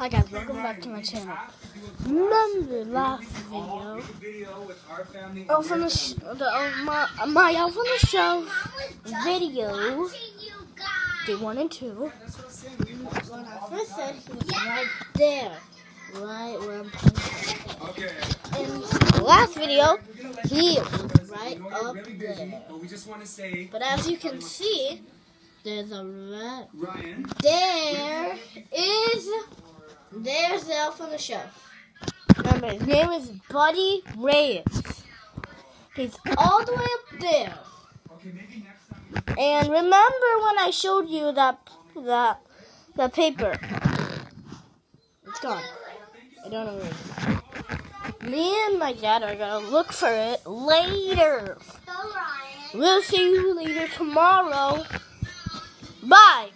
Hi guys, welcome back to my channel. Remember last video? Elf on the, sh- the uh, my, my Elf on the Shelf video, day one and two. When I first said he was right there, right where I'm pointing. Okay. In the last video, he was right up there. But we just want to say, But as you can see, there's a red. Ryan, There there's the elf on the shelf. Remember, his name is Buddy Reyes. He's all the way up there. okay, maybe next time. And remember when I showed you that that the paper? It's gone. I don't know where it is. Me and my dad are gonna look for it later. We'll see you later tomorrow. Bye.